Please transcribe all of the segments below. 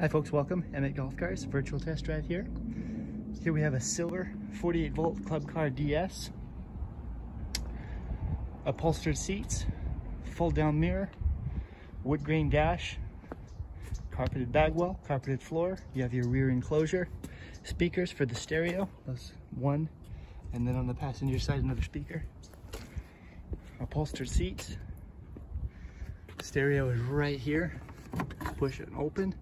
Hi folks, welcome. Emmett Golf Cars, virtual test drive here. Here we have a silver 48 volt club car DS. Upholstered seats, fold down mirror, wood grain dash, carpeted bagwell, carpeted floor. You have your rear enclosure, speakers for the stereo, those one, and then on the passenger side another speaker. Upholstered seats. Stereo is right here. Push it open.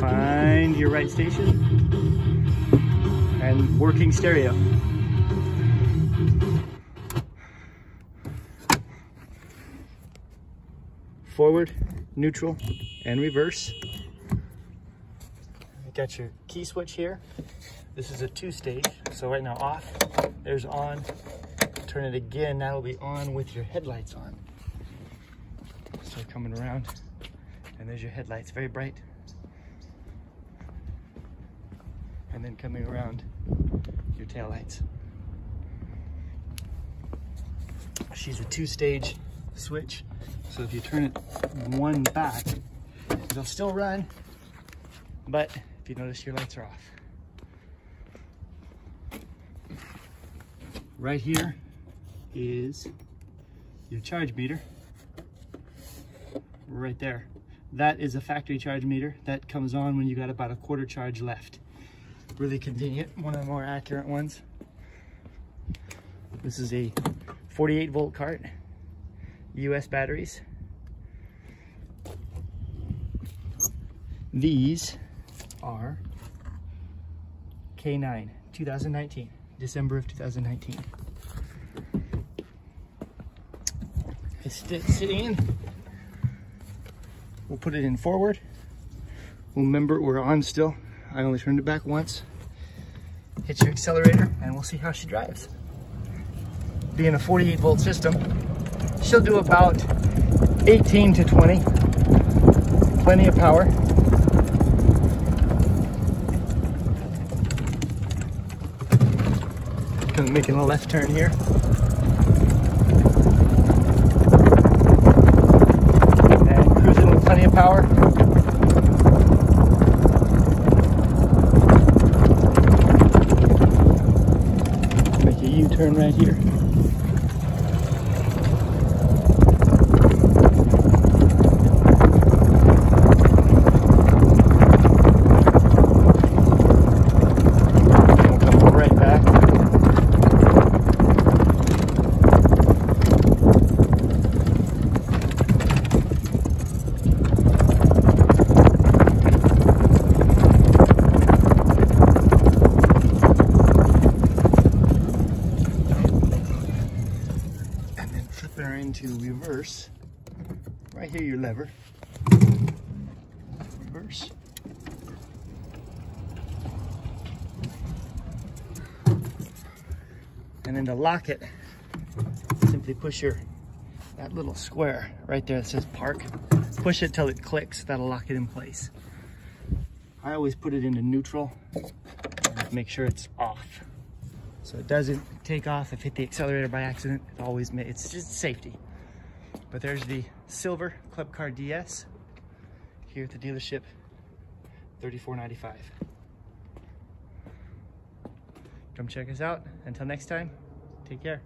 Find your right station and working stereo. Forward, neutral, and reverse. You got your key switch here. This is a two stage, so right now off, there's on. Turn it again, that'll be on with your headlights on. So coming around, and there's your headlights, very bright. And then coming around, your taillights. She's a two-stage switch, so if you turn it one back, it'll still run, but if you notice your lights are off. Right here is your charge meter, right there. That is a factory charge meter that comes on when you got about a quarter charge left. Really convenient, one of the more accurate ones. This is a 48 volt cart, US batteries. These are K9 2019, December of 2019. It's sitting in We'll put it in forward. Remember we're on still. I only turned it back once. Hit your accelerator and we'll see how she drives. Being a 48 volt system, she'll do about 18 to 20. Plenty of power. Kind of Making a left turn here. plenty of power. Make a U-turn right here. into reverse. Right here, your lever. Reverse. And then to lock it, simply push your that little square right there that says park. Push it till it clicks. That'll lock it in place. I always put it into neutral. Make sure it's off so it doesn't take off if hit the accelerator by accident. It always, it's just safety. But there's the silver Club Car DS here at the dealership, 34.95. Come check us out. Until next time, take care.